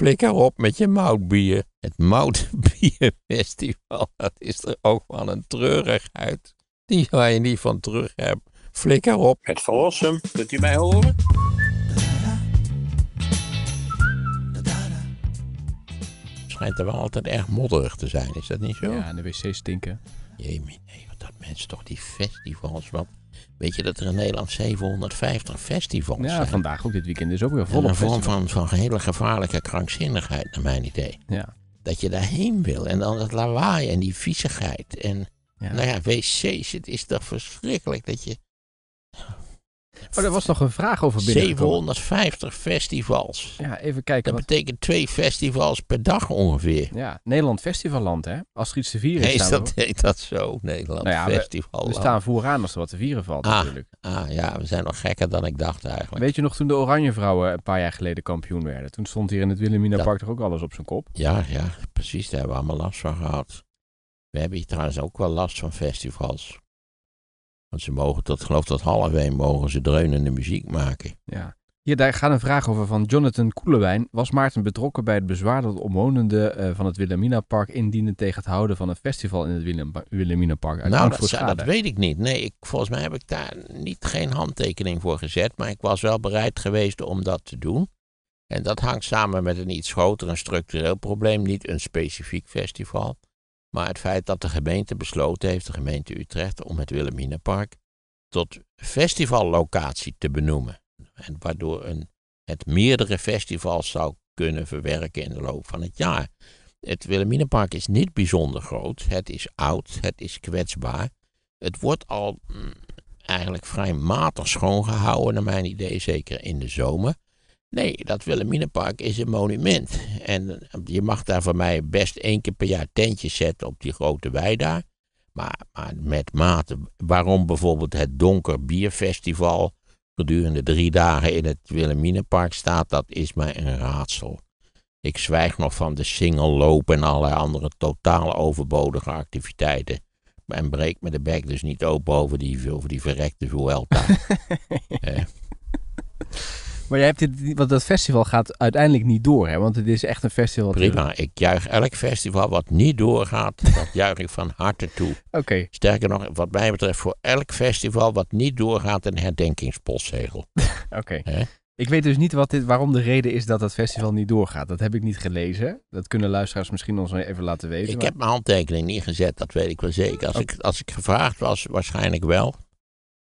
Flikker op met je moutbier. Het moutbierfestival, dat is er ook van een treurigheid. Die waar je niet van terug hebt. Flikker op. Het verlossen, kunt u mij horen? Schijnt er wel altijd erg modderig te zijn, is dat niet zo? Ja, en de wc's stinken. Jee, nee, wat dat mensen toch die festivals. Wat, weet je dat er in Nederland 750 festivals Ja, zijn? vandaag ook dit weekend is ook weer En volop een vorm van, van hele gevaarlijke krankzinnigheid, naar mijn idee. Ja. Dat je daarheen wil en dan dat lawaai en die viezigheid. En Ja. nou ja, wc's, het is toch verschrikkelijk dat je... Oh, er was nog een vraag over binnengekomen. 750 festivals. Ja, even kijken. Dat Wat, betekent twee festivals per dag ongeveer. ja, Nederland Festivalland, hè? Als er iets te vieren is, is dat, we, heet dat zo? Nederland Nou ja, we- staan vooraan als er wat te vieren valt, Ah. natuurlijk. Ah ja, we zijn nog gekker dan ik dacht eigenlijk. Weet je nog toen de Oranje Vrouwen een paar jaar geleden kampioen werden? Toen stond hier in het Wilhelmina Dat- Park toch ook alles op zijn kop? Ja, ja, precies. Daar hebben we allemaal last van gehad. We hebben hier trouwens ook wel last van festivals. Want ze mogen tot, geloof tot half één mogen ze dreunende muziek maken. Ja. Hier, daar gaat een vraag over van Jonathan Koelewijn. Was Maarten betrokken bij het bezwaar dat omwonenden eh, van het Wilhelmina Park indienen tegen het houden van een festival in het Willem, Wilhelmina Park? Uit nou, dat, dat weet ik niet. Nee, ik, volgens mij heb ik daar niet geen handtekening voor gezet. Maar ik was wel bereid geweest om dat te doen. En dat hangt samen met een iets groter en structureel probleem. Niet een specifiek festival. Maar het feit dat de gemeente besloten heeft, de gemeente Utrecht, om het Wilhelminapark tot festivallocatie te benoemen. En waardoor een, het meerdere festivals zou kunnen verwerken in de loop van het jaar. Het Wilhelminapark is niet bijzonder groot. Het is oud, het is kwetsbaar. Het wordt al mm, eigenlijk vrij matig schoongehouden, naar mijn idee, zeker in de zomer. Nee, dat Wilhelminapark is een monument. En eh, je mag daar voor mij best één keer per jaar tentjes zetten op die grote wei daar. Maar, maar met mate. Waarom bijvoorbeeld het Donker Bierfestival gedurende drie dagen in het Wilhelminapark staat, dat is mij een raadsel. Ik zwijg nog van de single loop en allerlei andere totaal overbodige activiteiten. En breek me de bek dus niet open over die, over die verrekte Vuelta. Eh, Maar jij hebt dit, want dat festival gaat uiteindelijk niet door, hè? Want het is echt een festival. Prima, ik juich elk festival wat niet doorgaat, dat juich ik van harte toe. Oké, Sterker nog, wat mij betreft, voor elk festival wat niet doorgaat, een herdenkingspostzegel. oké. Ik weet dus niet wat dit, waarom de reden is dat dat festival niet doorgaat. Dat heb ik niet gelezen. Dat kunnen luisteraars misschien ons even laten weten. Ik maar- heb mijn handtekening niet gezet, dat weet ik wel zeker. Als, ik, als ik gevraagd was, waarschijnlijk wel.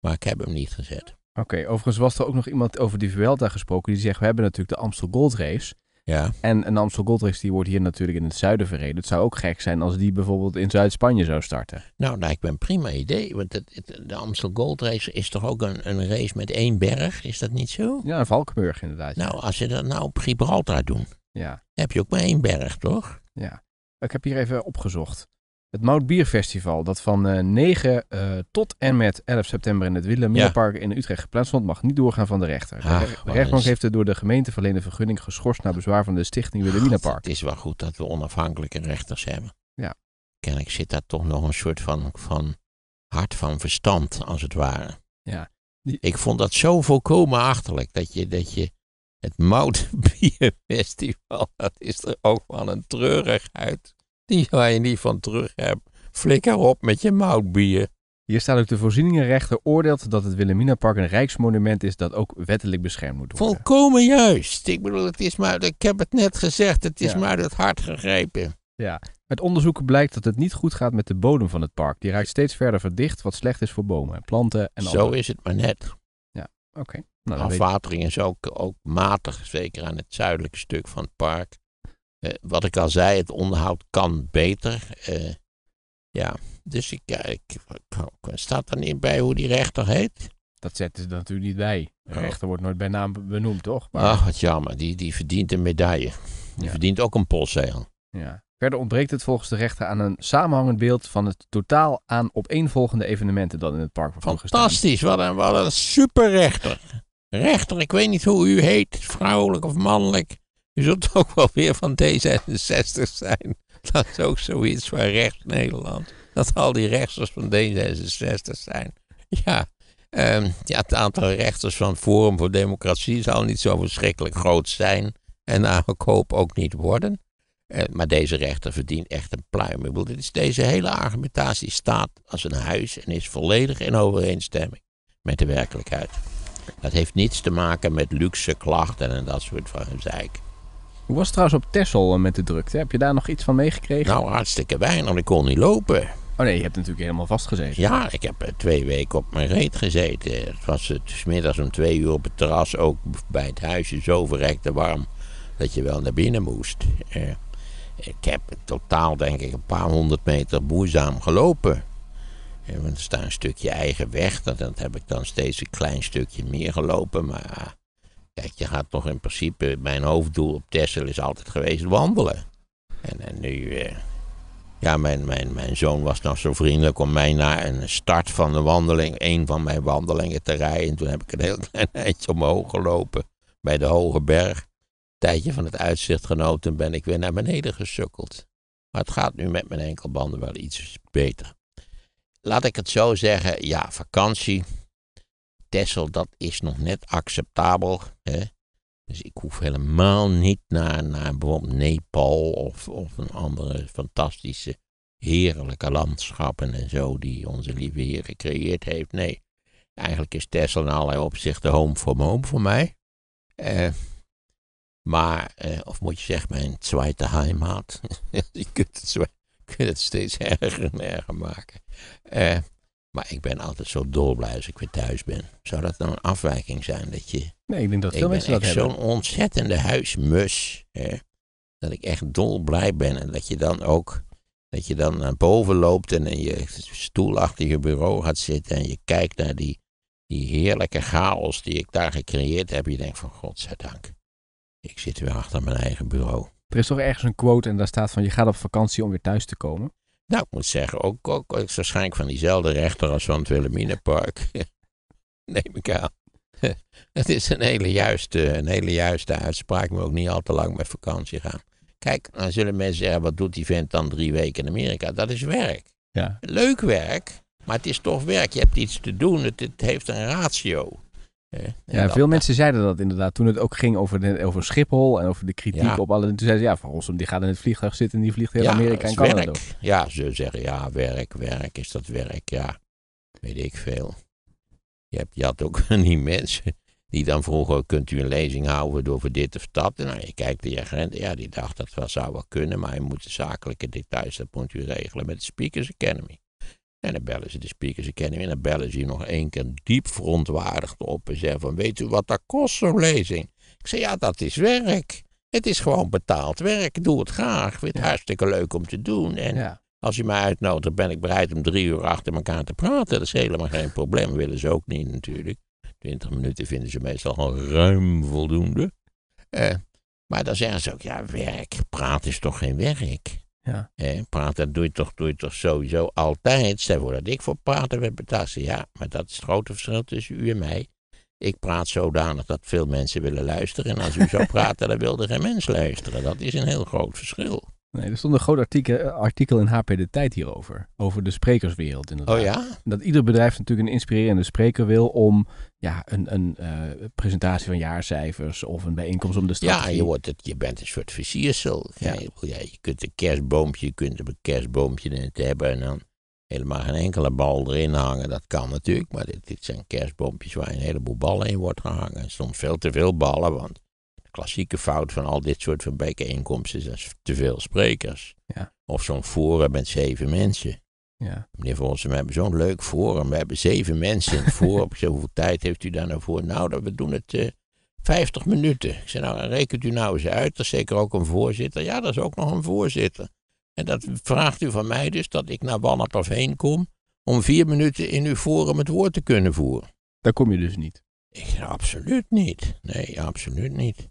Maar ik heb hem niet gezet. Oké, overigens was er ook nog iemand over die Vuelta gesproken. Die zegt, we hebben natuurlijk de Amstel Gold Race. Ja, En een Amstel Gold Race die wordt hier natuurlijk in het zuiden verreden. Het zou ook gek zijn als die bijvoorbeeld in Zuid-Spanje zou starten. nou lijkt me een prima idee. Want het, het- de Amstel Gold Race is toch ook een, een race met één berg? Is dat niet zo? Ja, Valkenburg inderdaad. Nou, als je dat nou op Gibraltar doet, Ja, heb je ook maar één berg, toch? ja. Ik heb hier even opgezocht. Het Mout Bier Festival, dat van eh, 9 eh, tot en met 11 september in het Wilhelmina Ja. In Utrecht gepland stond, mag niet doorgaan van de rechter. De, re- rechtbank heeft de door de gemeente verleende vergunning geschorst naar bezwaar van de stichting Wilhelmina God, Park. Het is wel goed dat we onafhankelijke rechters hebben. Ja. Kennelijk zit daar toch nog een soort van, van hart van verstand, als het ware. Ja. Die- Ik vond dat zo volkomen achterlijk dat je, dat je het Moutbierfestival, dat is er ook van een treurigheid. Die waar je niet van terug hebt. Flikker op met je moutbier. Hier staat ook de voorzieningenrechter oordeelt dat het Wilhelmina Park een rijksmonument is dat ook wettelijk beschermd moet worden. Volkomen juist. Ik bedoel, het is maar, ik heb het net gezegd, het is Ja. maar het hart gegrepen. Uit onderzoeken blijkt dat het niet goed gaat met de bodem van het park. Die raakt steeds verder verdicht, wat slecht is voor bomen, planten en Zo andere- is het maar net. Oké. Nou, dan weet- Afwatering is ook, ook matig, zeker aan het zuidelijke stuk van het park. Eh, wat ik al zei, het onderhoud kan beter. Eh, ja, dus ik, ik, ik- staat er niet bij hoe die rechter heet? Dat zetten ze natuurlijk niet bij. De Oh. rechter wordt nooit bij naam be- benoemd, toch? Maar, Ach, wat jammer. Die, die verdient een medaille. Die Ja. verdient ook een postzegel. ja. Verder ontbreekt het volgens de rechter aan een samenhangend beeld van het totaal aan opeenvolgende evenementen dat in het park wordt. Fantastisch, wat een, wat een superrechter. Rechter, ik weet niet hoe u heet, vrouwelijk of mannelijk. U zult ook wel weer van D66 zijn. Dat is ook zoiets van rechts Nederland. Dat al die rechters van D66 zijn. Ja, ehm, ja, het aantal rechters van Forum voor Democratie zal niet zo verschrikkelijk groot zijn. en naar koop ook niet worden. Eh, maar deze rechter verdient echt een pluim. Ik bedoel, deze hele argumentatie staat als een huis en is volledig in overeenstemming met de werkelijkheid. Dat heeft niets te maken met luxe klachten en dat soort van gezeik. Hoe was het trouwens op Texel eh, met de drukte? Heb je daar nog iets van meegekregen? Nou, hartstikke weinig. Ik kon niet lopen. Oh nee, je hebt natuurlijk helemaal vastgezeten. Ja, ik heb eh, twee weken op mijn reet gezeten. Het was het smiddags om twee uur op het terras, ook bij het huisje zo verrekte warm dat je wel naar binnen moest. Eh, ik heb totaal denk ik een paar honderd meter moeizaam gelopen. Eh, want er staat een stukje eigen weg, dat, dat heb ik dan steeds een klein stukje meer gelopen. Maar kijk, je gaat toch in principe, mijn hoofddoel op Texel is altijd geweest wandelen. En, en nu, eh, ja, mijn, mijn, mijn zoon was nog zo vriendelijk om mij naar een start van de wandeling, een van mijn wandelingen te rijden. En toen heb ik een heel klein eindje omhoog gelopen bij de Hoge Berg. Tijdje van het uitzicht genoten ben ik weer naar beneden gesukkeld. Maar het gaat nu met mijn enkelbanden wel iets beter. Laat ik het zo zeggen, ja, vakantie. Tessel, dat is nog net acceptabel. Hè? Dus ik hoef helemaal niet naar, naar bijvoorbeeld Nepal of, of een andere fantastische, heerlijke landschappen en zo die onze lieve Heer gecreëerd heeft. Nee, eigenlijk is Tessel in allerlei opzichten home from home voor mij. Eh, maar, eh, of moet je zeggen, mijn tweede heimat. je kunt het, kunt het steeds erger en erger maken. Eh, maar ik ben altijd zo dolblij als ik weer thuis ben. Zou dat dan een afwijking zijn dat je Nee, ik denk dat ik veel mensen dat hebben. zo'n ontzettende huismus. Hè? Dat ik echt dolblij ben. En dat je dan ook. Dat je dan naar boven loopt en in je stoel achter je bureau gaat zitten. En je kijkt naar die, die heerlijke chaos die ik daar gecreëerd heb. Je denkt van godzijdank. Ik zit weer achter mijn eigen bureau. Er is toch ergens een quote en daar staat van je gaat op vakantie om weer thuis te komen. Nou, ik moet zeggen, ook, ook, ook waarschijnlijk van diezelfde rechter als van het Wilhelminapark. Neem ik aan. Het is een hele, juiste, een hele juiste uitspraak. Ik moet ook niet al te lang met vakantie gaan. Kijk, dan zullen mensen zeggen, wat doet die vent dan drie weken in Amerika? Dat is werk. Ja. Leuk werk, maar het is toch werk. Je hebt iets te doen, het, het heeft een ratio. Ja, veel mensen zeiden dat inderdaad toen het ook ging over, de, over Schiphol en over de kritiek Ja. op alle. Toen zeiden ze ja, Van Rossum die gaat in het vliegtuig zitten en die vliegt heel Ja, Amerika en Canada door. Ja, ze zeggen ja, werk, werk, is dat werk? Ja, weet ik veel. Je, hebt, je had ook van die mensen die dan vroegen, kunt u een lezing houden over dit of dat? En nou, je kijkt de agenda, ja, die dacht dat wel zou wel kunnen, maar je moet de zakelijke details, dat moet u regelen met de Speakers Academy. En dan bellen ze de Speakers Academy en dan bellen ze je nog één keer diep verontwaardigd op en zeggen van, weet u wat dat kost zo'n lezing? Ik zeg, ja, dat is werk. Het is gewoon betaald werk. Ik doe het graag. Ik vind het Ja. hartstikke leuk om te doen. En Ja. als je mij uitnodigt, ben ik bereid om drie uur achter elkaar te praten. Dat is helemaal geen probleem. willen ze ook niet natuurlijk. Twintig minuten vinden ze meestal al ruim voldoende. Eh, maar dan zeggen ze ook, ja, werk. Praten is toch geen werk? Ja. Eh, praten doe je, toch, doe je toch sowieso altijd. Stel voor dat ik voor praten werd betaald. Ja, maar dat is het grote verschil tussen u en mij. Ik praat zodanig dat veel mensen willen luisteren. En als u zou praten, dan wilde geen mens luisteren. Dat is een heel groot verschil. Nee, er stond een groot artikel, artikel in HP De Tijd hierover. Over de sprekerswereld inderdaad. Oh ja? Dat ieder bedrijf natuurlijk een inspirerende spreker wil om ja, een, een eh, presentatie van jaarcijfers of een bijeenkomst om de Ja, strategie. je, wordt het, je bent een soort versiersel. Ja. Ja. je, ja, kunt een kerstboompje, je kunt een kerstboompje in het hebben en dan helemaal geen enkele bal erin hangen. Dat kan natuurlijk, maar dit, dit zijn kerstboompjes waar een heleboel ballen in wordt gehangen. En soms veel te veel ballen, want klassieke fout van al dit soort van bijeenkomsten is dat is te veel sprekers. Ja. Of zo'n forum met zeven mensen. Ja. Meneer Volsen, we hebben zo'n leuk forum. We hebben zeven mensen in het forum. Ik hoeveel tijd heeft u daar nou voor? Nou, dat we doen het eh 50 minuten. Ik zeg, nou, rekent u nou eens uit. Er is zeker ook een voorzitter. Ja, dat is ook nog een voorzitter. En dat vraagt u van mij dus dat ik naar Wannap of heen kom... om vier minuten in uw forum het woord te kunnen voeren. Daar kom je dus niet. Ik absoluut niet. Nee, absoluut niet.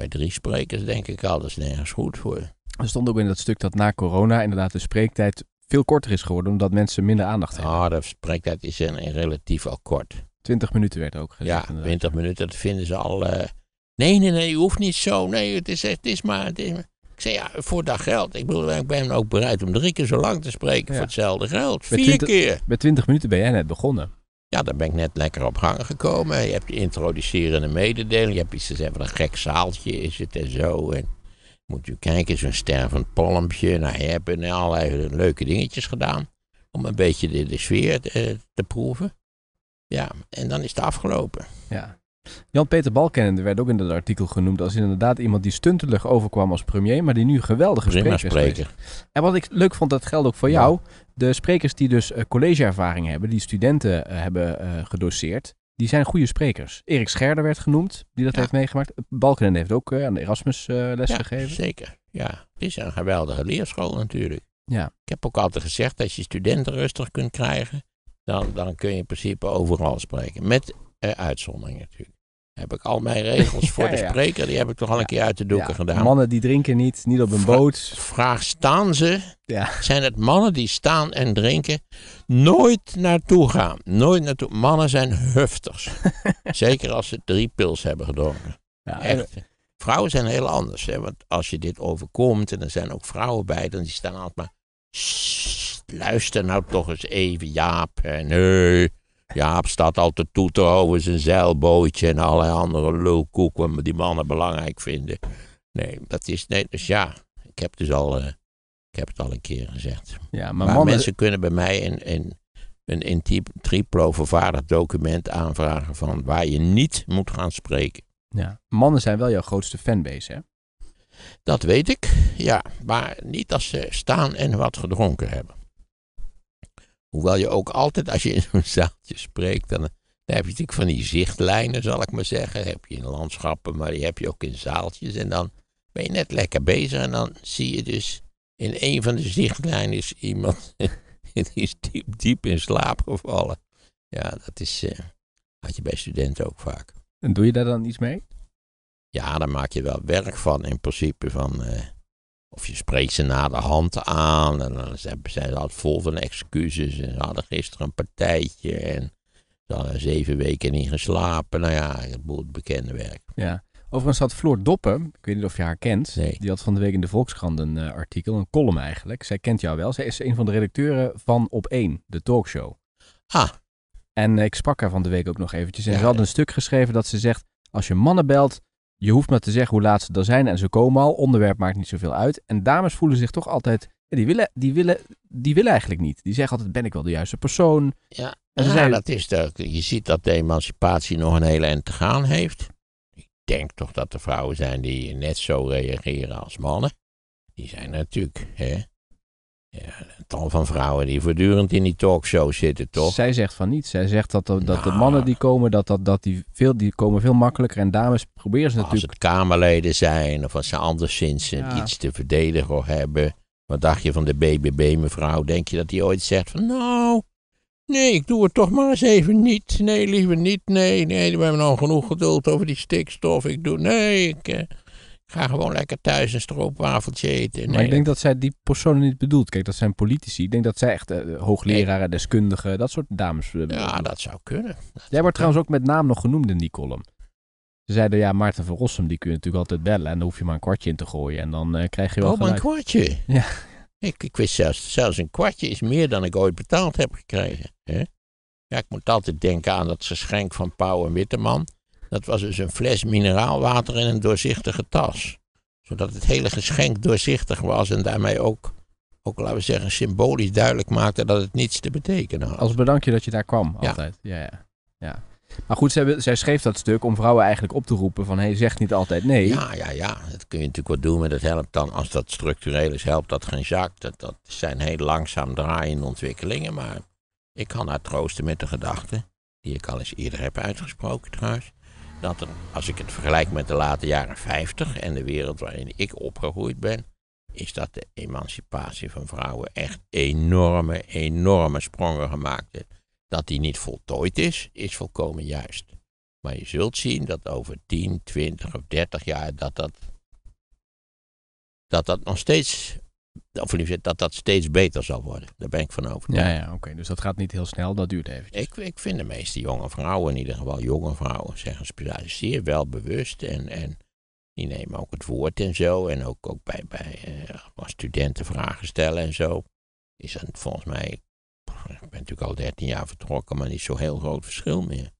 Bij drie sprekers denk ik al, dat is nergens goed voor. Er stond ook in dat stuk dat na corona inderdaad de spreektijd veel korter is geworden, omdat mensen minder aandacht hebben. Ah, de spreektijd is een relatief al kort. 20 minuten werd ook gezegd. Ja, inderdaad. 20 minuten, dat vinden ze al. eh, nee, nee, nee, je hoeft niet zo. Nee, het is, het is maar. het is maar- Ik zeg ja, voor dat geld. Ik bedoel, ik ben ook bereid om drie keer zo lang te spreken Ja. voor hetzelfde geld. Met Vier 20 keer. Bij 20 minuten ben jij net begonnen. Ja, daar ben ik net lekker op gang gekomen. Je hebt je introducerende mededeling. Je hebt iets gezegd van een gek zaaltje is het en zo. En moet u kijken, zo'n stervend palmpje. Nou, je hebt er allerlei leuke dingetjes gedaan. Om een beetje de, de sfeer te, te proeven. Ja, en dan is het afgelopen. Ja. Jan-Peter Balkenende werd ook in dat artikel genoemd als inderdaad iemand die stuntelig overkwam als premier, maar die nu geweldige spreker is. En wat ik leuk vond, dat geldt ook voor Ja. jou. De sprekers die dus eh, collegeervaring hebben, die studenten eh, hebben eh, gedoseerd, die zijn goede sprekers. Erik Scherder werd genoemd, die dat Ja. heeft meegemaakt. Balkenende heeft ook aan de Erasmus les Ja, gegeven. zeker. Ja, het is een geweldige leerschool natuurlijk. Ja. Ik heb ook altijd gezegd, dat je studenten rustig kunt krijgen, dan, dan kun je in principe overal spreken. Met eh, uitzondering natuurlijk. Heb ik al mijn regels voor Ja, de spreker, die heb ik toch al een keer uit de doeken gedaan. Mannen die drinken niet, niet op een boot. Vraag, staan ze? Ja. Zijn het mannen die staan en drinken? Nooit naartoe gaan. Nooit naartoe. Mannen zijn hufters. Zeker als ze drie pils hebben gedronken. Echt. Vrouwen zijn heel anders. Hè? Want als je dit overkomt, en er zijn ook vrouwen bij, dan die staan altijd maar. "Sst, luister nou toch eens even, Jaap. En nee, Jaap staat altijd toe te houden zijn zeilbootje en allerlei andere lulkoek, wat die mannen belangrijk vinden. Nee, dat is. Nee, dus ja, ik heb, dus al, eh, ik heb het al een keer gezegd. ja, maar, Maar, mannen, mensen kunnen bij mij een, een, een in triplo vervaardigd document aanvragen van waar je niet moet gaan spreken. ja, mannen zijn wel jouw grootste fanbase, hè? Dat weet ik, ja. Maar niet als ze staan en wat gedronken hebben. Hoewel je ook altijd, als je in zo'n zaaltje spreekt, dan, dan heb je natuurlijk van die zichtlijnen, zal ik maar zeggen. heb je in landschappen, maar die heb je ook in zaaltjes. En dan ben je net lekker bezig en dan zie je dus in een van de zichtlijnen is iemand, die is diep, diep in slaap gevallen. Ja, dat is, eh, had je bij studenten ook vaak. En doe je daar dan iets mee? Ja, daar maak je wel werk van in principe. Van, eh, of je spreekt ze na de hand aan. En dan zijn ze altijd vol van excuses. En ze hadden gisteren een partijtje. En ze hadden zeven weken niet geslapen. Nou ja, het bekende werk. Ja. Overigens had Floor Doppen, ik weet niet of je haar kent, Nee. die had van de week in de Volkskrant een eh, artikel, een column eigenlijk. Zij kent jou wel. Zij is een van de redacteuren van Op 1, de talkshow. Ah, En ik sprak haar van de week ook nog eventjes. En Ja, ze had een stuk geschreven dat ze zegt, als je mannen belt, je hoeft maar te zeggen hoe laat ze er zijn en ze komen al. Onderwerp maakt niet zoveel uit. En dames voelen zich toch altijd, die, willen, die, willen, die willen eigenlijk niet. Die zeggen altijd, ben ik wel de juiste persoon? ja. En ze ja, dat is de, je ziet dat de emancipatie nog een hele eind te gaan heeft. Ik denk toch dat er vrouwen zijn die net zo reageren als mannen. Die zijn natuurlijk, hè. Ja, een tal van vrouwen die voortdurend in die talkshow zitten, toch? Zij zegt van niet. Zij zegt dat, de- dat de Nou. mannen die komen, dat, dat, dat die, veel, die komen veel makkelijker. En dames proberen ze Als natuurlijk... het Kamerleden zijn of als ze anderszins eh, Ja. iets te verdedigen hebben. Wat dacht je van de BBB mevrouw? Denk je dat die ooit zegt van nou, nee, ik doe het toch maar eens even niet. Nee, liever niet. Nee, nee, we hebben al genoeg geduld over die stikstof. Ik doe, nee, ik eh, ga gewoon lekker thuis een stroopwafeltje eten. Nee, Maar ik denk dat zij die personen niet bedoelt. Kijk, dat zijn politici. Ik denk dat zij echt eh, hoogleraren, deskundigen, dat soort dames. eh, ja, dat zou kunnen. Dat Jij wordt trouwens ook met naam nog genoemd in die column. Ze zeiden, ja, Maarten van Rossum, die kun je natuurlijk altijd bellen. En dan hoef je maar een kwartje in te gooien. En dan eh, krijg je wel Oh, maar een kwartje. Ja. Ik, ik wist zelfs, zelfs een kwartje is meer dan ik ooit betaald heb gekregen. Hè? Ja, ik moet altijd denken aan dat geschenk van Pauw en Witteman. Dat was dus een fles mineraalwater in een doorzichtige tas. Zodat het hele geschenk doorzichtig was en daarmee ook, ook laten we zeggen, symbolisch duidelijk maakte dat het niets te betekenen had. Als bedankje dat je daar kwam, Ja. altijd. Ja, ja. ja. Maar goed, zij, zij schreef dat stuk om vrouwen eigenlijk op te roepen van... hé, hey, zeg niet altijd nee. Ja, ja, ja. Dat kun je natuurlijk wat doen, maar dat helpt dan, als dat structureel is, helpt dat geen zak. Dat, dat zijn heel langzaam draaiende ontwikkelingen, maar ik kan haar troosten met de gedachte, die ik al eens eerder heb uitgesproken trouwens, dat er, als ik het vergelijk met de late jaren 50 en de wereld waarin ik opgegroeid ben, is dat de emancipatie van vrouwen echt enorme, enorme sprongen gemaakt heeft. Dat die niet voltooid is, is volkomen juist. Maar je zult zien dat over 10, 20 of 30 jaar dat dat, dat, dat nog steeds, of liever dat dat steeds beter zal worden. Daar ben ik van overtuigd. Ja, ja, oké. Dus dat gaat niet heel snel, dat duurt even. Ik, ik vind de meeste jonge vrouwen, in ieder geval jonge vrouwen, zeggen ze zeer wel bewust. En, en die nemen ook het woord en zo. En ook, ook bij, bij eh, studenten vragen stellen en zo. Is dat volgens mij ik ben natuurlijk al 13 jaar vertrokken, maar niet zo heel groot verschil meer.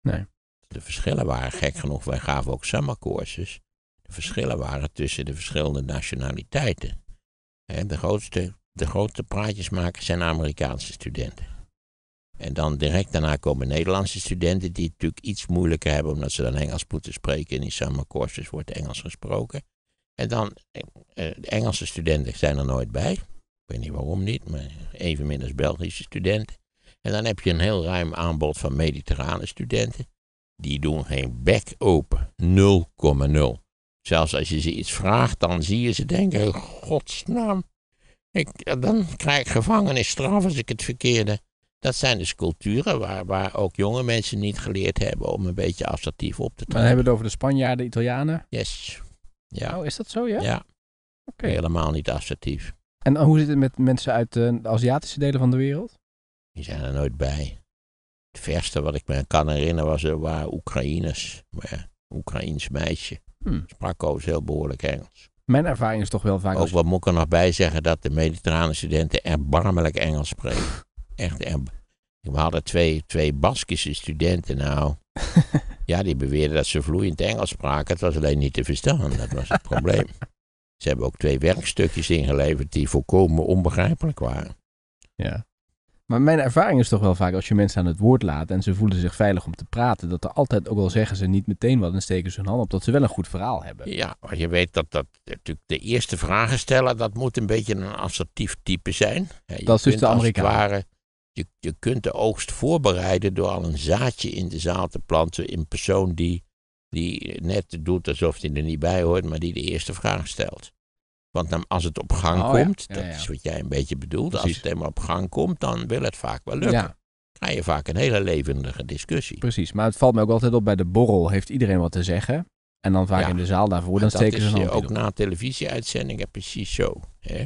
Nee. De verschillen waren gek genoeg, wij gaven ook summercourses. De verschillen waren tussen de verschillende nationaliteiten. De, grootste, de grootste praatjesmakers zijn Amerikaanse studenten. En dan direct daarna komen Nederlandse studenten die het natuurlijk iets moeilijker hebben omdat ze dan Engels moeten spreken. In die summercourses wordt Engels gesproken. En dan, eh, de Engelse studenten zijn er nooit bij. Ik weet niet waarom niet, maar evenmin als Belgische studenten. En dan heb je een heel ruim aanbod van mediterrane studenten. Die doen geen bek open. 0,0. Zelfs als je ze iets vraagt, dan zie je ze denken, godsnaam. Ik, dan krijg ik gevangenisstraf als ik het verkeerde. Dat zijn dus culturen waar, waar ook jonge mensen niet geleerd hebben om een beetje assertief op te Maar dan treden. hebben we het over de Spanjaarden, Italianen. Yes. Ja, Oh, is dat zo, ja? ja. Oké. helemaal niet assertief. En hoe zit het met mensen uit de Aziatische delen van de wereld? Die zijn er nooit bij. Het verste wat ik me kan herinneren was, waren Oekraïners. Maar Oekraïens meisje. Hm. Sprak ook heel behoorlijk Engels. Mijn ervaring is toch wel vaak... Ook wat moet ik er nog bij zeggen dat de mediterrane studenten erbarmelijk Engels spreken. Echt erb. We hadden twee, twee Baskische studenten nou. Ja, die beweerden dat ze vloeiend Engels spraken. Het was alleen niet te verstaan. Dat was het probleem. Ze hebben ook twee werkstukjes ingeleverd die volkomen onbegrijpelijk waren. Ja. Maar mijn ervaring is toch wel vaak als je mensen aan het woord laat en ze voelen zich veilig om te praten, dat er altijd, ook al zeggen ze niet meteen wat en steken ze hun hand op, dat ze wel een goed verhaal hebben. Ja, maar je weet dat, dat natuurlijk de eerste vragen stellen, dat moet een beetje een assertief type zijn. Je Dat is dus de als het Amerikaan. ware- je, je kunt de oogst voorbereiden door al een zaadje in de zaal te planten. in persoon die, die net doet alsof hij er niet bij hoort, maar die de eerste vraag stelt. Want dan, als het op gang Oh komt, ja, dat is wat jij een beetje bedoelt, als het helemaal op gang komt, dan wil het vaak wel lukken. Krijg je vaak een hele levendige discussie. precies. Maar het valt me ook altijd op bij de borrel heeft iedereen wat te zeggen. En dan vaak in de zaal daarvoor, dan steken ze ook op. na televisieuitzendingen precies zo. Hè?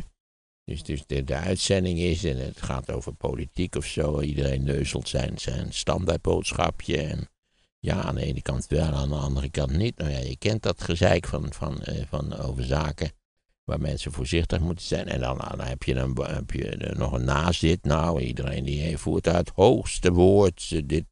Dus, dus de, de uitzending is, en het gaat over politiek of zo. Iedereen neuzelt zijn, zijn standaardboodschapje. En ja, aan de ene kant wel, aan de andere kant niet. Nou ja, je kent dat gezeik van, van, eh, van over zaken waar mensen voorzichtig moeten zijn. En dan, dan heb je, een, heb je er nog een nazit. Nou, iedereen die voert uit het hoogste woord. Dit.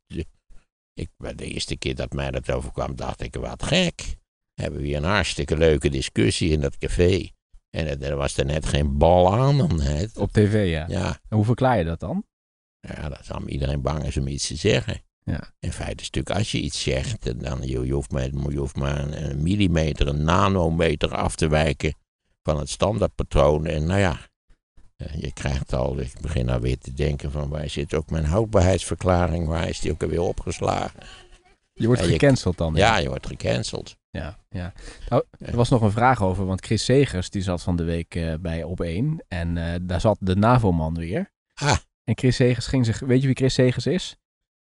Ik, de eerste keer dat mij dat overkwam, dacht ik, wat gek. Hebben we hier een hartstikke leuke discussie in dat café. En het- er was er net geen bal aan. Dan, hè. Op tv, ja. Ja, En hoe verklaar je dat dan? ja, dat is iedereen bang is om iets te zeggen. Ja. In feite is het natuurlijk, als je iets zegt, dan je, je, hoeft, maar, je hoeft maar een millimeter, een nanometer af te wijken van het standaardpatroon. En nou ja, eh, je krijgt al, ik begin alweer te denken van waar zit ook mijn houdbaarheidsverklaring, waar is die ook alweer opgeslagen? Je wordt gecanceld dan. Ja, je wordt gecanceld. Ja, ja. Nou, er was nog een vraag over, want Chris Segers die zat van de week eh, bij Op1 en eh, daar zat de NAVO-man weer. Ah. En Chris Segers ging zich, weet je wie Chris Segers is?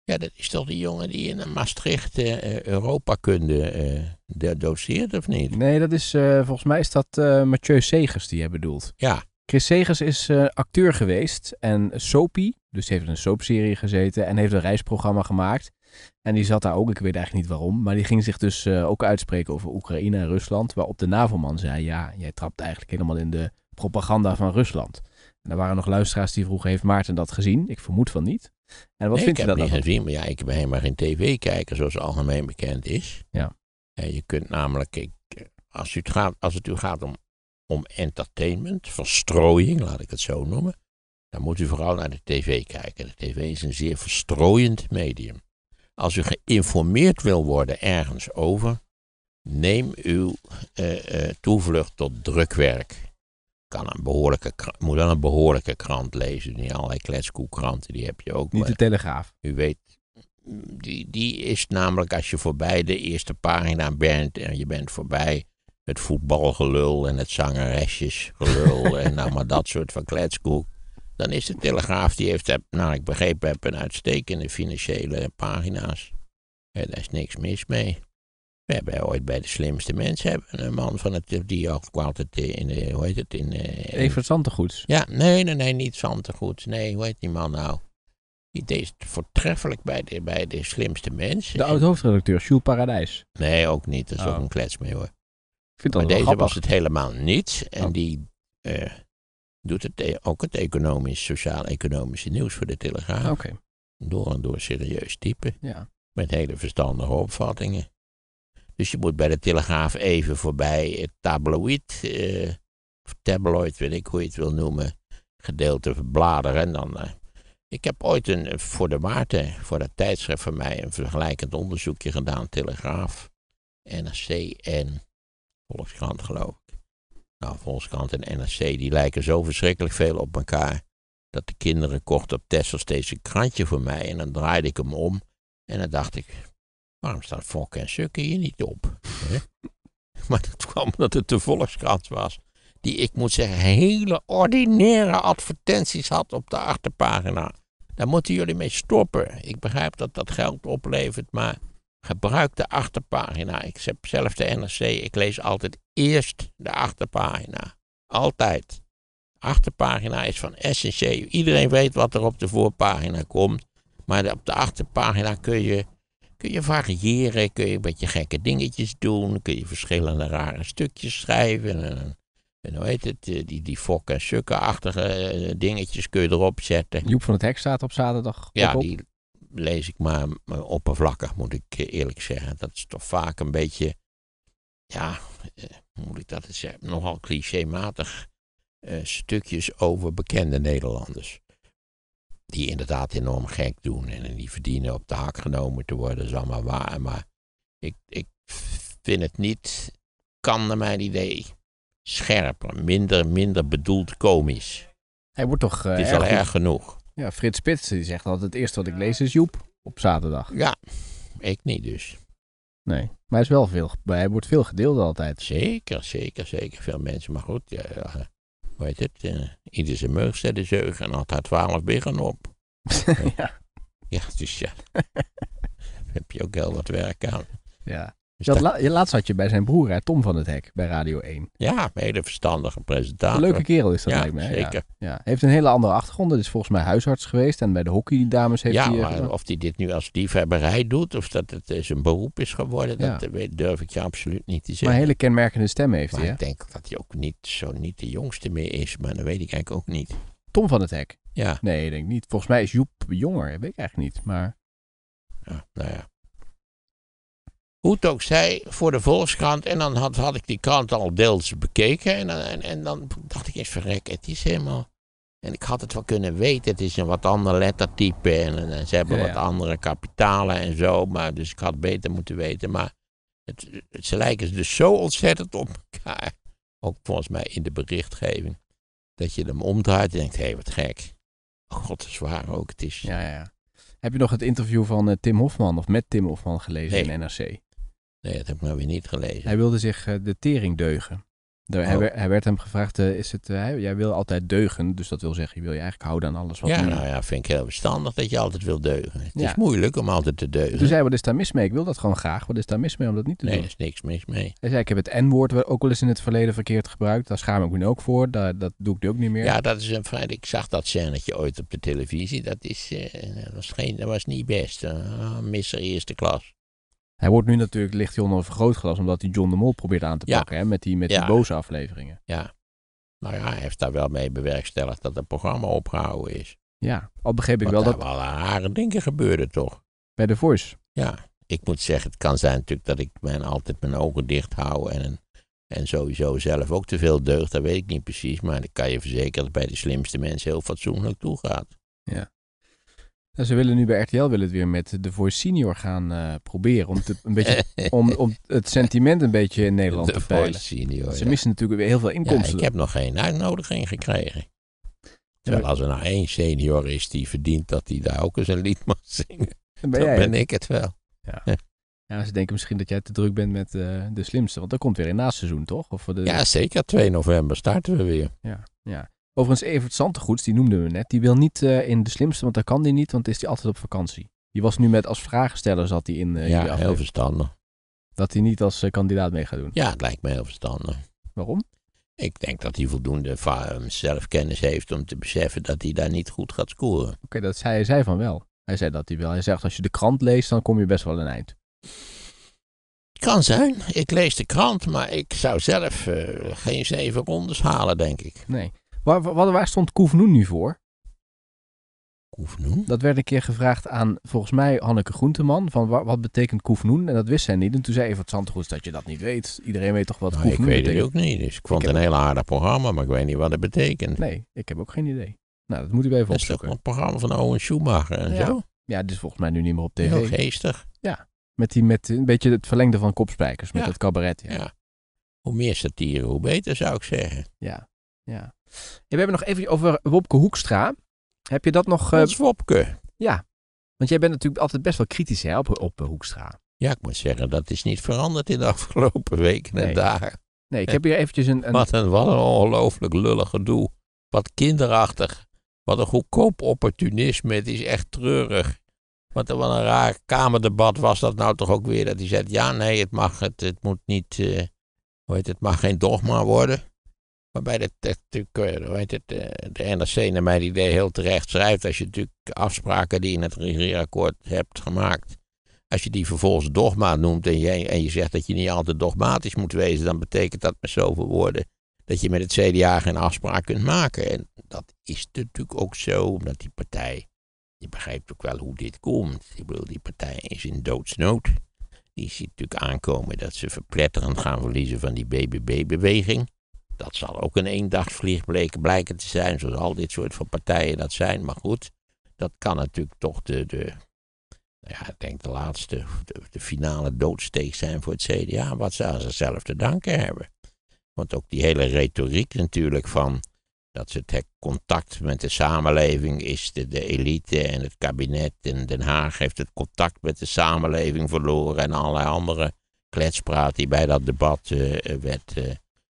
Ja, dat is toch die jongen die in Maastricht eh, Europakunde de- doseert, of niet? Nee, dat is, volgens mij is dat Mathieu Segers die jij bedoelt. Ja, Chris Segers is acteur geweest en soapie, dus heeft in een soapserie gezeten en heeft een reisprogramma gemaakt. En die zat daar ook, ik weet eigenlijk niet waarom, maar die ging zich dus ook uitspreken over Oekraïne en Rusland. Waarop de NAVO-man zei, ja, jij trapt eigenlijk helemaal in de propaganda van Rusland. En er waren nog luisteraars die vroegen, heeft Maarten dat gezien? Ik vermoed van niet. En wat nee, vindt ik u heb daar het dan niet gezien, maar ja, ik ben helemaal geen tv-kijker, zoals algemeen bekend is. Ja. En je kunt namelijk, ik, als, u het gaat, als het u gaat om, om entertainment, verstrooiing, laat ik het zo noemen, dan moet u vooral naar de tv kijken. De tv is een zeer verstrooiend medium. Als u geïnformeerd wil worden ergens over, neem uw eh, eh, toevlucht tot drukwerk. Kan een behoorlijke, moet dan een behoorlijke krant lezen. Niet allerlei kletskoekranten, die heb je ook. Niet de Telegraaf. u weet, die, die is namelijk als je voorbij de eerste pagina bent en je bent voorbij het voetbalgelul en het zangeresjesgelul en nou maar dat soort van kletskoek. Dan is de Telegraaf, die heeft, heb- nou ik begrepen heb, een uitstekende financiële pagina's. En daar is niks mis mee. We hebben ooit bij de slimste mensen hebben een man van het, die ook altijd in de, hoe heet het, in... eh, Evert Zantegoeds. ja, nee, nee, nee, niet Zantegoed. Nee, hoe heet die man nou? Die deed het voortreffelijk bij de, bij de slimste mensen. De oud-hoofdredacteur, Jules Paradijs. Nee, ook niet. Dat is Oh. ook een klets mee hoor. Ik vind Maar dat wel deze grappig. was het helemaal niet. En Oh. die, eh, Doet het, ook het economisch, sociaal-economische nieuws voor de Telegraaf. Oké, Door en door serieus type. ja. Met hele verstandige opvattingen. Dus je moet bij de Telegraaf even voorbij het tabloid, eh, of tabloid, weet ik hoe je het wil noemen, gedeelte bladeren. En dan, eh, ik heb ooit een, voor de Maarten, voor dat tijdschrift van mij, een vergelijkend onderzoekje gedaan. Telegraaf, NRC en Volkskrant, geloof ik. Nou, Volkskrant en NRC, die lijken zo verschrikkelijk veel op elkaar. Dat de kinderen kochten op Texel steeds een krantje voor mij. En dan draaide ik hem om. En dan dacht ik, waarom staat Fok en Sukke hier niet op? Maar dat kwam omdat het de Volkskrant was. Die, ik moet zeggen, hele ordinaire advertenties had op de achterpagina. Daar moeten jullie mee stoppen. Ik begrijp dat dat geld oplevert, maar gebruik de achterpagina. Ik heb zelf de NRC, ik lees altijd eerst de achterpagina. Altijd. Achterpagina is van essentieel. Iedereen weet wat er op de voorpagina komt. Maar op de achterpagina kun je, kun je variëren, kun je een beetje gekke dingetjes doen, kun je verschillende rare stukjes schrijven. En, en hoe heet het, eh, die, die fok- en sukke-achtige eh, dingetjes kun je erop zetten. Joep van het Hek staat op zaterdag Ja, op. die lees ik maar, maar oppervlakkig, moet ik eh, eerlijk zeggen. Dat is toch vaak een beetje, ja, hoe moet ik dat eens zeggen, nogal clichématig stukjes over bekende Nederlanders. Die inderdaad enorm gek doen en die verdienen op de hak genomen te worden, is allemaal waar. Maar ik, ik vind het niet, kan naar mijn idee, scherper, minder, minder bedoeld komisch. Hij wordt toch eh, Het is erg al goed- erg genoeg. Ja, Frits Spits die zegt altijd het eerste wat ik lees is Joep op zaterdag. Ja, ik niet dus. Nee, maar hij is wel veel, hij wordt veel gedeeld altijd. Zeker, zeker, zeker. Veel mensen. Maar goed, ja, ja, heet het? eh, ieder zijn meug zet de zeug en altijd twaalf biggen op. ja. Ja, dus ja. heb je ook heel wat werk aan. ja. Dus Je had dat- la- je laatst had je bij zijn broer, hè, Tom van het Hek, bij Radio 1. ja, een hele verstandige presentator. Een leuke kerel is dat, ja, lijkt me. hè? Ja. zeker. Ja. Heeft een hele andere achtergrond. Het is volgens mij huisarts geweest. En bij de hockeydames heeft Ja, hij... eh, maar gedaan. of hij dit nu als liefhebberij doet, of dat het eh, zijn beroep is geworden, Ja. dat eh, durf ik je absoluut niet te maar zeggen. een hele kenmerkende stem heeft Maar hij, ik denk dat hij ook niet zo niet de jongste meer is, maar dat weet ik eigenlijk ook niet. Tom van het Hek. Ja, Nee, ik denk niet. Volgens mij is Joep jonger. Dat weet ik eigenlijk niet. Maar Ja, nou ja. Hoe het ook zij, voor de Volkskrant. En dan had, had ik die krant al deels bekeken. En, dan- en, en dan dacht ik eens verrek, het is helemaal... En ik had het wel kunnen weten, het is een wat ander lettertype. En, en ze hebben Ja, wat andere kapitalen en zo. Maar, dus ik had beter moeten weten. Maar het, het- ze lijken dus zo ontzettend op elkaar. Ook volgens mij in de berichtgeving. Dat je hem omdraait en denkt, hé, wat gek. Oh god, is waar ook. Het is... ja, ja. Heb je nog het interview van eh, Tim Hofman of met Tim Hofman gelezen Nee. in NRC? Nee, dat heb ik nou weer niet gelezen. Hij wilde zich eh, de tering deugen. Oh. werd, hij werd hem gevraagd, eh, is het, eh, jij wil altijd deugen, dus dat wil zeggen, je wil je eigenlijk houden aan alles wat Ja, nou ja, vind ik heel verstandig dat je altijd wil deugen. Het Ja. is moeilijk om altijd te deugen. Toen zei hij, wat is daar mis mee? Ik wil dat gewoon graag. Wat is daar mis mee om dat niet te nee, doen? er is niks mis mee. Hij zei, ik heb het N-woord ook wel eens in het verleden verkeerd gebruikt. Daar schaam ik me nu ook voor. Daar, dat doe ik nu ook niet meer. Ja, dat is een feit. Ik zag dat scènetje ooit op de televisie. Dat, is, dat, was, geen, dat was niet best. Uh, misser eerste klas. Hij wordt nu natuurlijk, ligt hij onder een vergrootglas, omdat hij John de Mol probeert aan te Ja. pakken. Hè, met die, met Ja. die boze afleveringen. Ja. Nou ja, hij heeft daar wel mee bewerkstelligd dat het programma opgehouden is. Ja, al begreep ik Want wel dat wel rare dingen gebeurden toch. bij The Voice. Ja, ik moet zeggen, het kan zijn natuurlijk dat ik mijn, altijd mijn ogen dicht hou en, en sowieso zelf ook te veel deugd. Dat weet ik niet precies, maar ik kan je verzekeren dat het bij de slimste mensen heel fatsoenlijk toegaat. Ze willen nu bij RTL willen het weer met The Voice Senior gaan eh, proberen. Om, te, een beetje, om, om het sentiment een beetje in Nederland De te peilen. Voice Senior, Ze ja. missen natuurlijk weer heel veel Ja, inkomsten. ik heb nog geen uitnodiging gekregen. Terwijl als er nou één senior is die verdient dat hij daar ook eens een lied mag zingen, Dan ben dan ik het wel. Ja, ze denken misschien dat jij te druk bent met eh, de slimste. Want dat komt weer in naseizoen, toch? Of voor de, Ja, zeker. 2 november starten we weer. ja, ja. Overigens, Evert Santegoeds, die noemden we net. Die wil niet eh, in de slimste, want dat kan die niet, want is die altijd op vakantie. Die was nu met als vragensteller zat hij in eh, ja, heel verstandig. Dat hij niet als eh, kandidaat mee gaat doen. Ja, het lijkt me heel verstandig. Waarom? Ik denk dat hij voldoende zelfkennis heeft om te beseffen dat hij daar niet goed gaat scoren. Oké, dat zei hij zei van wel. Hij zei dat hij wel. Hij zegt als je de krant leest, dan kom je best wel een eind. Kan zijn. Ik lees de krant, maar ik zou zelf geen zeven rondes halen, denk ik. Nee. Waar, waar, waar stond Koefnoen nu voor? Koefnoen? Dat werd een keer gevraagd aan, volgens mij, Hanneke Groenteman. Van wa- wat betekent Koefnoen? En dat wist zij niet. En toen zei Evert Zandgoes dat je dat niet weet. Iedereen weet toch wat Nou, ik Koefnoen weet het ook niet. Dus ik vond Ik het een heel aardig programma, maar ik weet niet wat het betekent. Nee, ik heb ook geen idee. Nou, dat moeten we even dat is toch opzoeken. een programma van Owen Schumacher en Ja, zo. Ja, dit is volgens mij nu niet meer op Heel tv. geestig. Met, die, met een beetje het verlengde van kopspijkers. Met Ja. het cabaret. Ja. Ja. Hoe meer satire, hoe beter zou ik zeggen. Ja. ja. We hebben nog even over Wopke Hoekstra. Heb je dat nog... eh, Ons Wopke. want jij bent natuurlijk altijd best wel kritisch hè, op, op eh, Hoekstra. Ja, ik moet zeggen, dat is niet veranderd in de afgelopen weken en Nee. dagen. Nee, ik Ja. heb hier eventjes een... een Wat een, wat een ongelooflijk lullig gedoe. Wat kinderachtig. Wat een goedkoop opportunisme. Het is echt treurig. Wat, wat een raar kamerdebat was dat nou toch ook weer. Dat hij zei, ja nee, het mag, het, het moet niet, eh, hoe heet het, het mag geen dogma worden. Waarbij de, de, natuurlijk, eh, hoe heet het, eh, de NRC naar mijn idee heel terecht schrijft. Als je natuurlijk afspraken die je in het regeerakkoord hebt gemaakt. Als je die vervolgens dogma noemt en je, en je zegt dat je niet altijd dogmatisch moet wezen. Dan betekent dat met zoveel woorden dat je met het CDA geen afspraak kunt maken. En dat is natuurlijk ook zo, omdat die partij, je begrijpt ook wel hoe dit komt. Ik bedoel, die partij is in doodsnood. Die ziet natuurlijk aankomen dat ze verpletterend gaan verliezen van die BBB-beweging. Dat zal ook een eendagsvlieg bleken, blijken te zijn, zoals al dit soort van partijen dat zijn. Maar goed, dat kan natuurlijk toch de, de nou ja, ik denk de laatste, de, finale doodsteek zijn voor het CDA. Wat ze aan zichzelf te danken hebben. Want ook die hele retoriek natuurlijk van dat het he- contact met de samenleving is, de, de elite en het kabinet in Den Haag heeft het contact met de samenleving verloren en allerlei andere kletspraat die bij dat debat eh, werd, eh,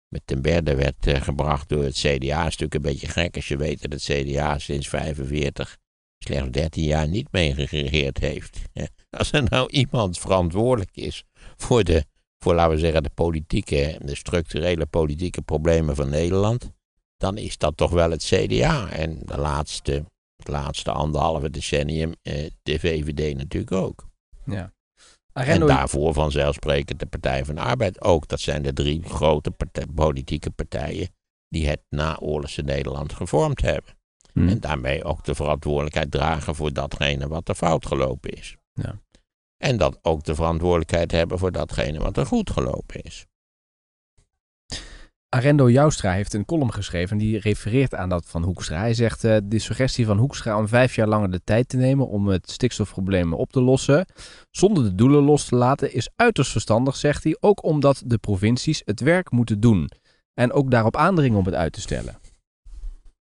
met ten berde werd eh, gebracht door het CDA. is natuurlijk een beetje gek als je weet dat het CDA sinds 45 slechts 13 jaar niet mee geregeerd heeft. Als er nou iemand verantwoordelijk is voor de, voor laten we zeggen, de politieke, de structurele politieke problemen van Nederland, dan is dat toch wel het CDA. En de laatste, het laatste anderhalve decennium eh, de VVD natuurlijk ook. ja. En daarvoor vanzelfsprekend de Partij van de Arbeid ook. Dat zijn de drie grote partij- politieke partijen die het naoorlogse Nederland gevormd hebben. Hm. En daarmee ook de verantwoordelijkheid dragen voor datgene wat er fout gelopen is. Ja. En dan ook de verantwoordelijkheid hebben voor datgene wat er goed gelopen is. Arendo Joustra heeft een column geschreven en die refereert aan dat van Hoekstra. Hij zegt eh, de suggestie van Hoekstra om vijf jaar langer de tijd te nemen om het stikstofprobleem op te lossen, zonder de doelen los te laten, is uiterst verstandig, zegt hij. Ook omdat de provincies het werk moeten doen. En ook daarop aandringen om het uit te stellen.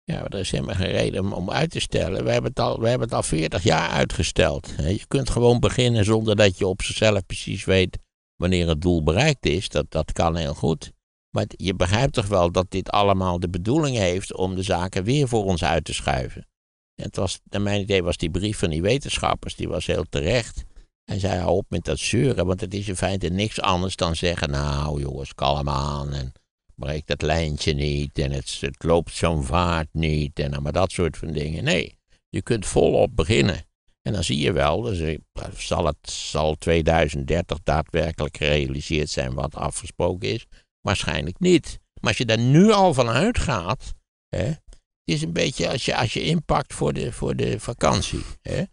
Ja, er is helemaal geen reden om, uit te stellen. We hebben, het al, we hebben het al 40 jaar uitgesteld. Je kunt gewoon beginnen zonder dat je op zichzelf precies weet wanneer het doel bereikt is. Dat, dat kan heel goed. Maar je begrijpt toch wel dat dit allemaal de bedoeling heeft om de zaken weer voor ons uit te schuiven. En het was, naar mijn idee was die brief van die wetenschappers, die was heel terecht. Hij zei, hou op met dat zeuren, want het is in feite niks anders dan zeggen, nou jongens, kalm aan en breek dat lijntje niet en het, het loopt zo'n vaart niet en maar dat soort van dingen. Nee, je kunt volop beginnen. En dan zie je wel, dus, zal het zal 2030 daadwerkelijk gerealiseerd zijn wat afgesproken is? Waarschijnlijk niet. Maar als je daar nu al van uitgaat, hè, het is een beetje als je, als je inpakt voor de, voor de vakantie. Hè.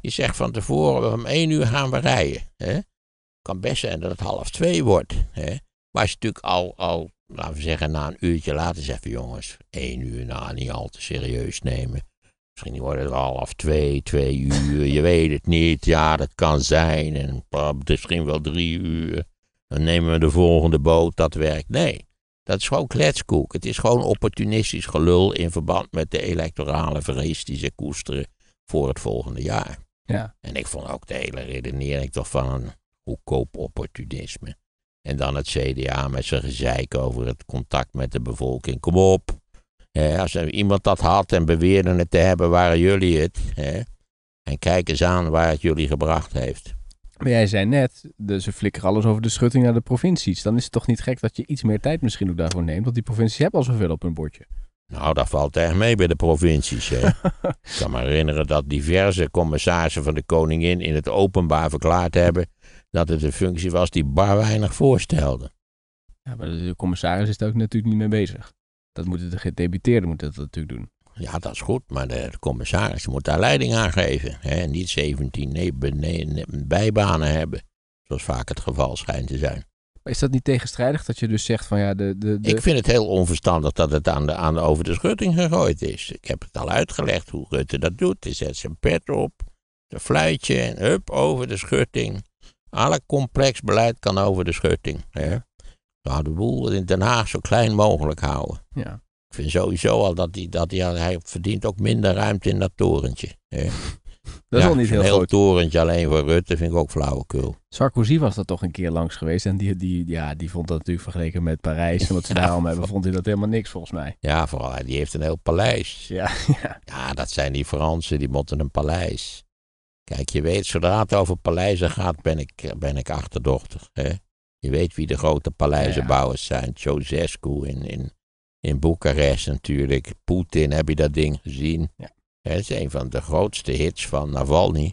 Je zegt van tevoren, om één uur gaan we rijden. Hè. kan best zijn dat het half twee wordt. Hè. Maar als je natuurlijk al, al, laten we zeggen, na een uurtje later zegt jongens, één uur, nou niet al te serieus nemen. Misschien wordt het half twee, twee uur, je weet het niet. Ja, dat kan zijn. En misschien wel drie uur. Dan nemen we de volgende boot, dat werkt. Nee, dat is gewoon kletskoek. Het is gewoon opportunistisch gelul in verband met de electorale vrees die ze koesteren voor het volgende jaar. Ja. En ik vond ook de hele redenering toch van een goedkoop opportunisme. En dan het CDA met zijn gezeik over het contact met de bevolking. Kom op. Als er iemand dat had en beweerde het te hebben, waren jullie het. En kijk eens aan waar het jullie gebracht heeft. Maar jij zei net, de, ze flikkeren alles over de schutting naar de provincies. Dan is het toch niet gek dat je iets meer tijd misschien ook daarvoor neemt. Want die provincies hebben al zoveel op hun bordje. Nou, dat valt erg mee bij de provincies. Hè. ik kan me herinneren dat diverse commissarissen van de koningin in het openbaar verklaard hebben dat het een functie was die bar weinig voorstelde. Ja, maar de commissaris is daar ook natuurlijk niet mee bezig. Dat moeten de gedeputeerden moeten dat natuurlijk doen. Ja, dat is goed, maar de, de commissaris moet daar leiding aan geven. Hè? Niet 17 nee, bijbanen hebben, zoals vaak het geval schijnt te zijn. Maar is dat niet tegenstrijdig dat je dus zegt van ja, de... de, de... Ik vind het heel onverstandig dat het aan de, aan de, over de schutting gegooid is. Ik heb het al uitgelegd hoe Rutte dat doet. Hij zet zijn pet op, een fluitje en hup, over de schutting. Alle complex beleid kan over de schutting. Hè? Nou, de boel in Den Haag zo klein mogelijk houden. Ja. Ik vind sowieso al dat hij, dat hij, hij verdient ook minder ruimte in dat torentje. Hè? Dat is Ja, al niet heel heel groot. torentje alleen voor Rutte vind ik ook flauwekul. Sarkozy was er toch een keer langs geweest. En die, die, ja, die vond dat natuurlijk vergeleken met Parijs. En wat ze daar allemaal hebben, vond hij dat helemaal niks volgens mij. Ja, vooral hij die heeft een heel paleis. Ja, ja. Ja, dat zijn die Fransen, die moeten een paleis. Kijk, je weet, zodra het over paleizen gaat, ben ik, ben ik achterdochtig. Hè? Je weet wie de grote paleizenbouwers zijn. Ceausescu in, in, in Boekarest natuurlijk. Poetin, heb je dat ding gezien? Ja. Het is een van de grootste hits van Navalny.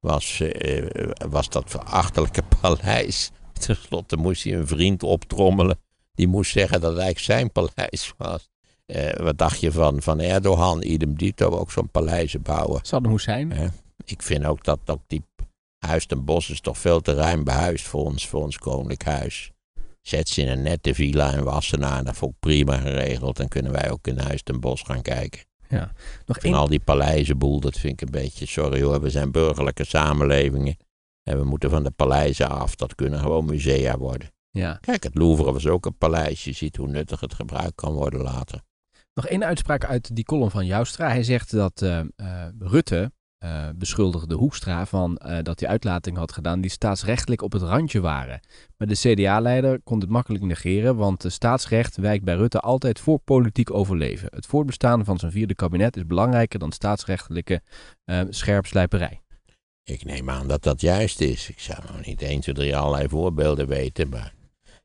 Was, eh, was dat verachtelijke paleis. Ten slotte moest hij een vriend optrommelen. Die moest zeggen dat het eigenlijk zijn paleis was. Eh, wat dacht je van, van Erdogan, idem dito, ook zo'n paleizen bouwen? Saddam Hussein. Ja. Ik vind ook dat ook die Huis ten Bos is toch veel te ruim behuisd voor ons, voor ons koninklijk huis. Zet ze in een nette villa in Wassenaar, dat vond ik prima geregeld. Dan kunnen wij ook in Huis ten Bos gaan kijken. Nog En één, al die paleizenboel, dat vind ik een beetje, sorry hoor, we zijn burgerlijke samenlevingen. En we moeten van de paleizen af, dat kunnen gewoon musea worden. ja. Kijk, het Louvre was ook een paleis, je ziet hoe nuttig het gebruikt kan worden later. Nog één uitspraak uit die column van Joustra. Hij zegt dat eh, eh, Rutte eh, beschuldigde Hoekstra van eh, dat hij uitlatingen had gedaan die staatsrechtelijk op het randje waren. Maar de CDA-leider kon het makkelijk negeren, want staatsrecht wijkt bij Rutte altijd voor politiek overleven. Het voortbestaan van zijn vierde kabinet is belangrijker dan staatsrechtelijke eh scherpslijperij. Ik neem aan dat dat juist is. Ik zou nog niet 1, 2, 3 allerlei voorbeelden weten. Maar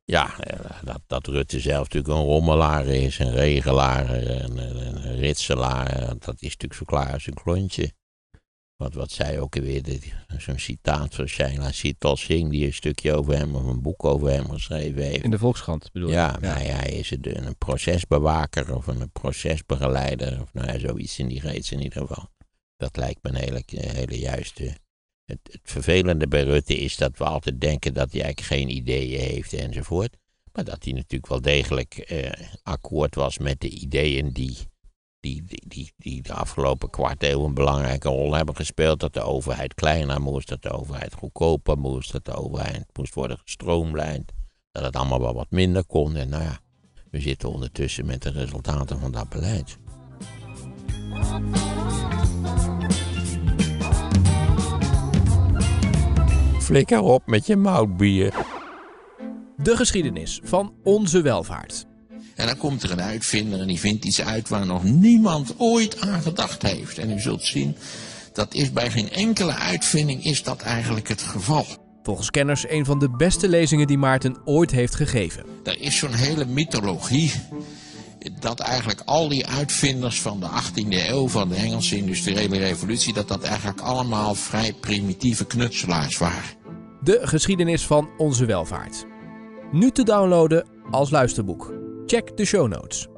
ja, dat, dat Rutte zelf natuurlijk een rommelaar is, een regelaar, een, een ritselaar. Dat is natuurlijk zo klaar als een klontje. Wat, wat zij ook weer, zo'n citaat van Shaila Sital Singh, die een stukje over hem of een boek over hem geschreven heeft. In de Volkskrant bedoel je? Ja, nou ja, hij is een, een procesbewaker of een procesbegeleider. Of nou ja, zoiets in die reeks in ieder geval. Dat lijkt me een hele, hele juiste. Het, het vervelende bij Rutte is dat we altijd denken dat hij eigenlijk geen ideeën heeft enzovoort. Maar dat hij natuurlijk wel degelijk eh, akkoord was met de ideeën die, die, die, die de afgelopen kwart eeuw een belangrijke rol hebben gespeeld. Dat de overheid kleiner moest, dat de overheid goedkoper moest, dat de overheid moest worden gestroomlijnd dat het allemaal wel wat minder kon. En nou ja, we zitten ondertussen met de resultaten van dat beleid. Flikker op met je moutbier. De geschiedenis van onze welvaart. En dan komt er een uitvinder en die vindt iets uit waar nog niemand ooit aan gedacht heeft. En u zult zien, dat is bij geen enkele uitvinding is dat eigenlijk het geval. Volgens kenners een van de beste lezingen die Maarten ooit heeft gegeven. Er is zo'n hele mythologie dat eigenlijk al die uitvinders van de 18e eeuw, van de Engelse industriële revolutie, dat dat eigenlijk allemaal vrij primitieve knutselaars waren. De geschiedenis van onze welvaart. Nu te downloaden als luisterboek. Check de show notes.